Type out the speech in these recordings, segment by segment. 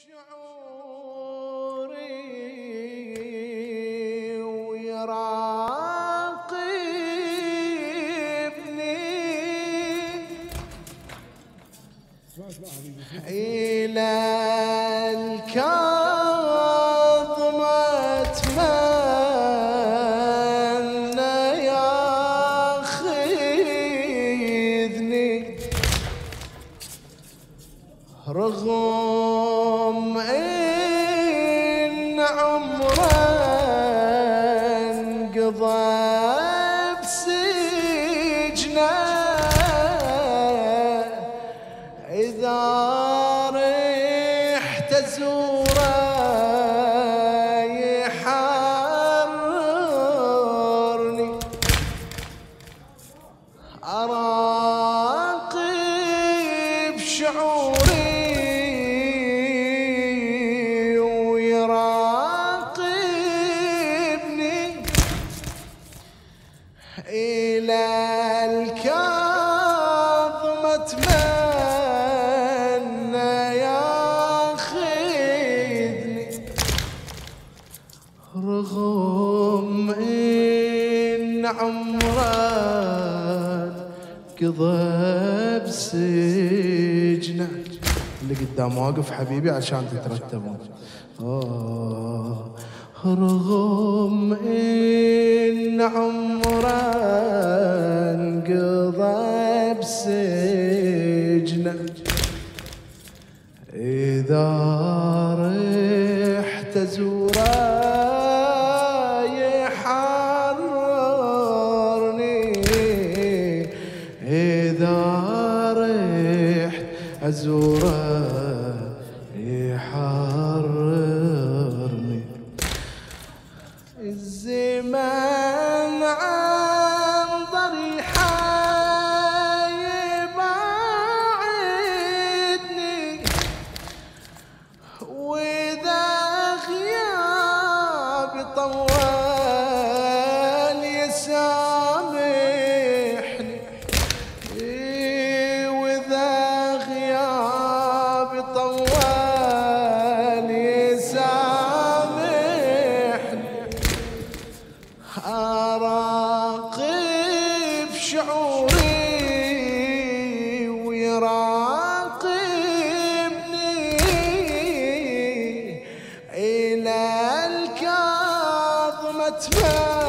شعوري رغم إن عمره انقضى بسجنه إذا رحت ازوره يحررني. أراقب شعوري قضى بسجنه اللي قدام واقف حبيبي عشان تترتبون. آه رغم إن عمره انقضى بسجنه إذا أزوره يحررني. الزمان عن ضريحه يبعدني وإذا غيابي طول إلى الكاظم أتمنى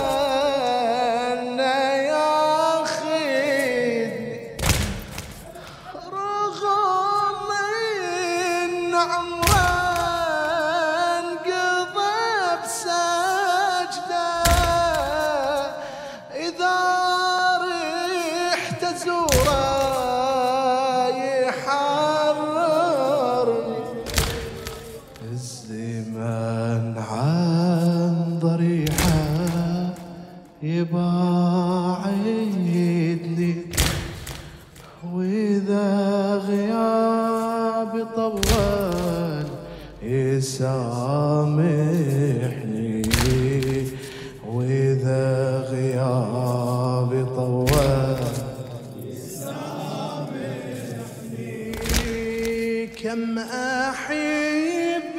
كم أحب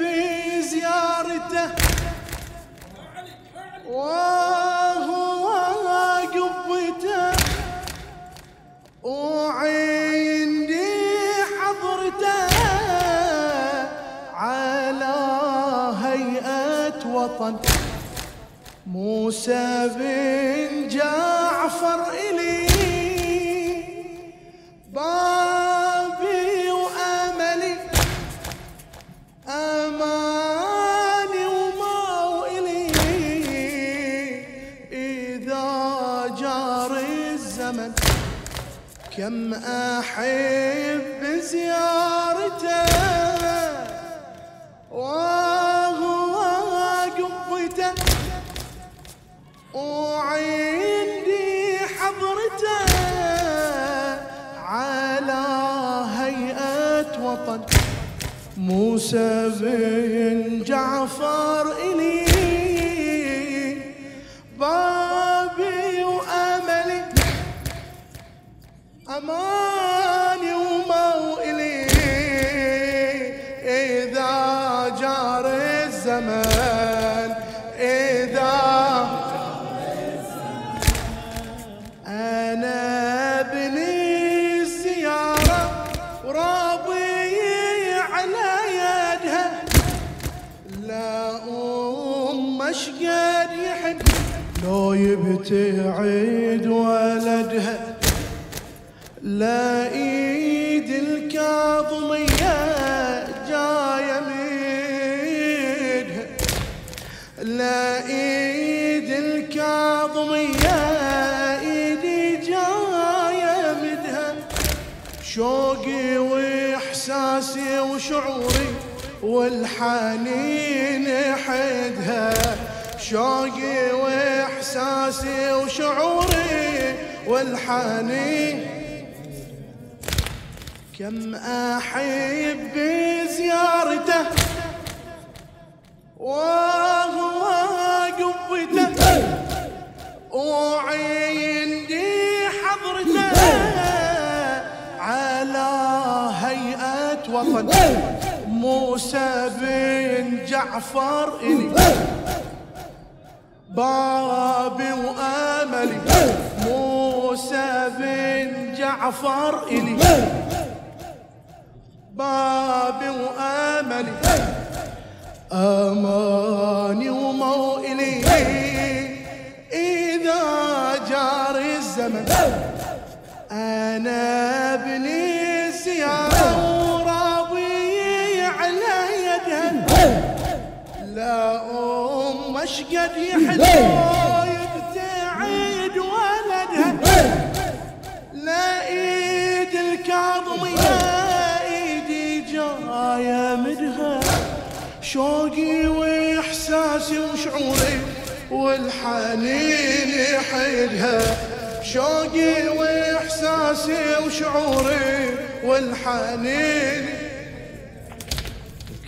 زيارته. وهو قبته. وعندي حضرته على هيئة وطن. موسى بن كم أحب زيارته وهو قبته وعندي حضرته على هيئة وطن. موسى بن جعفر إلي أماني وموئلي. إذا الزمان إذا أنا ابني الزيارة وراضي على يدها. لا أم شقد يحن لو يبتعد. لا ايد الكاظمية جاية ميدها لا ايد الكاظمية ايدي جاية مدها شوقي وإحساسي وشعوري والحنين حدها. شوقي وإحساسي وشعوري والحنين كم أحب زيارته وهو قبته وعندي حضرته على هيئة وطن. موسى بن جعفر إلي بابي وأملي. موسى بن جعفر الي بابي واملي اماني وموئلي إذا جار الزمن. أنا ابني زياره وراضي على يدها لا أم أشقد يحلو شوقي وإحساسي وشعوري والحنين يحيدها. شوقي وإحساسي وشعوري والحنين.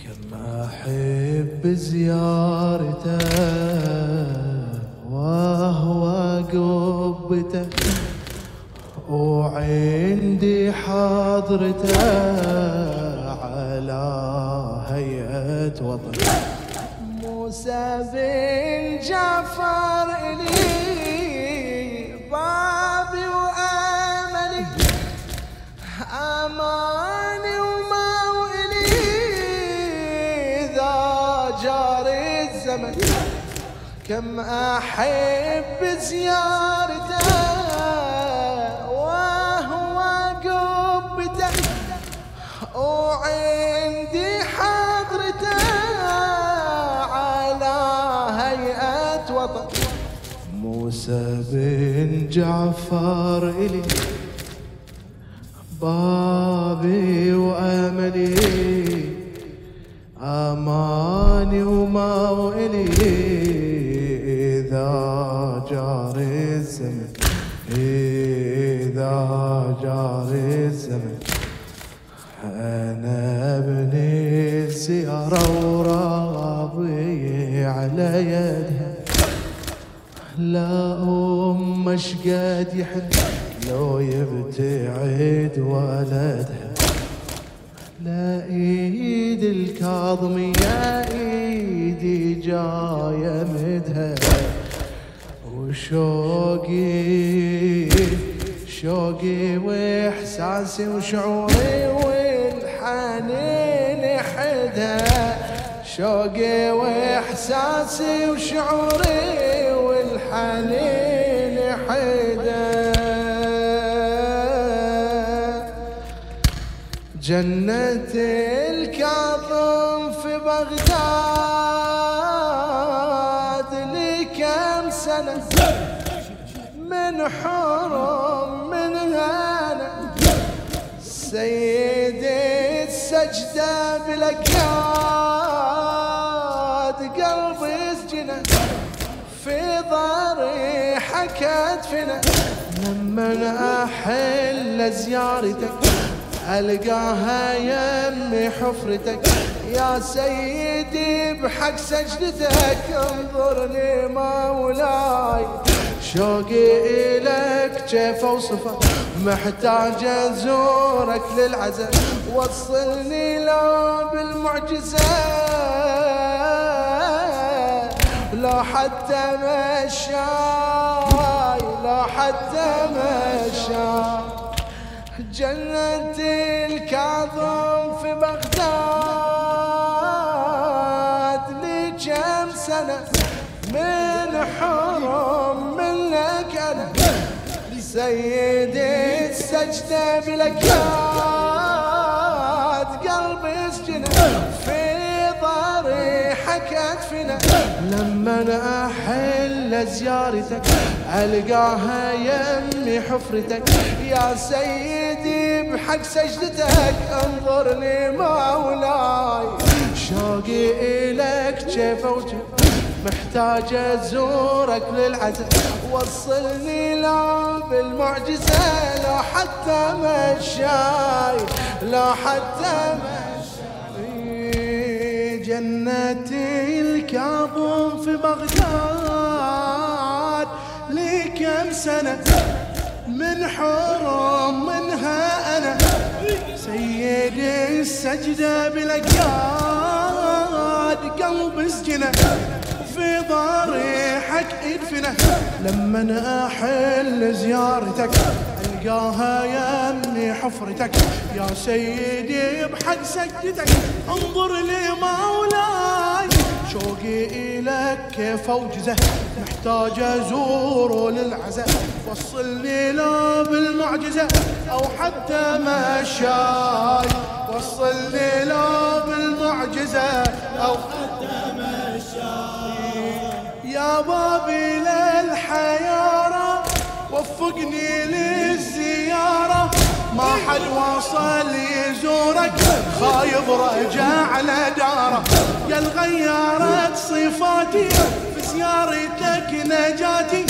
كم أحب زيارته وهو قبته وعندي حضرته على وطن موسى بن جعفر إلي بابي وأملي أماني وموئلي إذا جاري الزمن. كم أحب زيارته موسى بن جعفر إلي. بابي وأملي أماني وموئلي إذا جاري الزمن إذا جاري الزمن أنا ابني الزيارة وراضي على يدها لا أم شقد يحن لو يبتعد ولدها لا إيد الكاظمية ايدي جاية مدها. وشوقي شوقي وإحساسي وشعوري والحنين حدها شوقي وإحساسي وشعوري والحنين حدها جنة الكاظم في بغداد لي كم سنة. من حرم من هنا. سيدي السجدة بلكاد كتفنا لما أحل زيارتك ألقاها يمي حفرتك. يا سيدي بحق سجدتك انظرني مولاي. شوقي إلك كيف اوصفه محتاج أزورك للعزاء. وصلني لو بالمعجزة. حتى مشاي لو حتى مشاي جنة الكاظم في بغداد لي كم سنة من حرم منك أنا سيدي السجدة بلكات كتفنا لما أحل زيارتك ألقاها يمي حفرتك. يا سيدي بحق سجدتك انظر لي مولاي. شوقي الك جيف وجف محتاج أزورك للعزاء وصلني لا بالمعجزة لو حتى مشاي لو حتى مشاي جنتي الكاظم في بغداد لي كم سنة من حرم منها أنا. سيدي السجدة بلقاد قلب سجنة في ضريحك ادفنه. لما أحل زيارتك القاها يمي حفرتك يا سيدي بحق سجدتك. انظر لي مولاي شوقي إلك كيف أوجزه محتاج أزوره للعزاء وصلني له بالمعجزة أو حتى مشاي. وصلني له بالمعجزة أو حتى مشاي. يا بابي للحيارة وفقني للزيارة. ما حد واصل يزورك خايب رجع على دارة. يا الغيارة صفاتي في زيارتك نجاتي.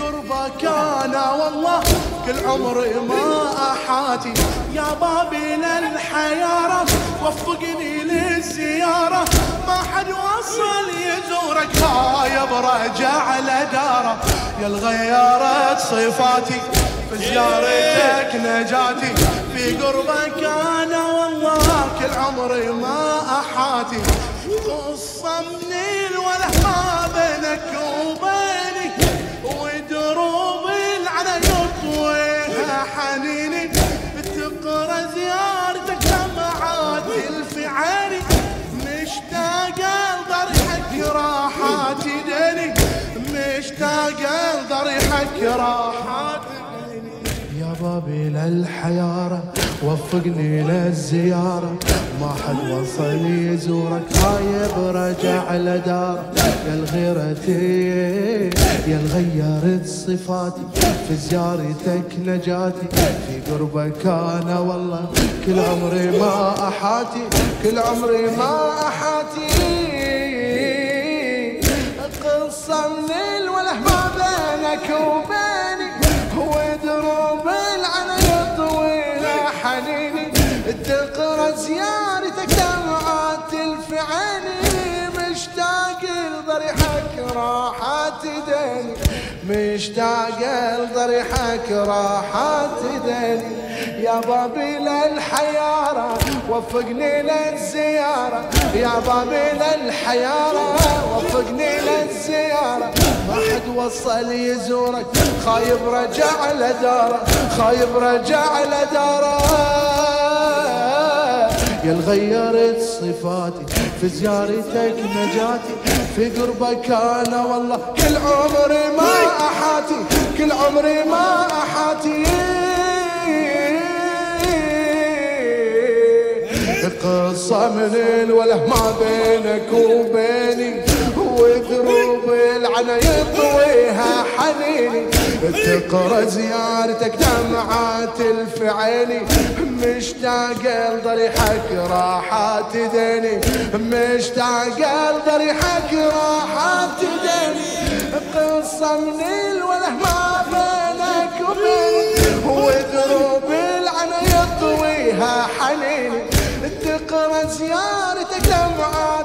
قربك أنا والله كل عمري ما أحاتي. يا بابي للحيارة وفقني للزيارة. ما حد وصل يزورك خايب رجع على دارة. يا الغيارة صفاتي في زيارتك نجاتي. في قربك أنا والله كل عمري ما أحاتي. قصة من راحات بابي للحيارة وفقني للزيارة. ما حد وصل يزورك خايب رجع لدار يا الغيرتي يا الغيرت صفاتي. في زيارتك نجاتي. في قربك أنا والله كل عمري ما أحاتي. كل عمري ما أحاتي. قصة من الوله بينك وبيني ودروب العنى طويلة حنيني تقرأ زيارتك دمعات الفعاني مشتاق لضريحك راحات ديني مشتاق لضريحك راحات ديني يا بابي للحيارة وفقني للزيارة. يا بابي للحيارة وفقني للزيارة. ما حد وصل يزورك خايب رجع لدارة خايب رجع لدارة. يا الغيرت صفاتي في زيارتك نجاتي. في قربك أنا والله كل عمري ما أحاتي كل عمري ما أحاتي. قصة من الوله ما بينك وبيني ودروب العنا يطويها حنيني. تقرأ زيارتك دمعات الفعيني مشتاق لضريحك راحات ديني مشتاق لضريحك راحات ديني قصة من الوله ما بينك وبيني ودروب العنا يطويها حنيني. زيارتك دمعه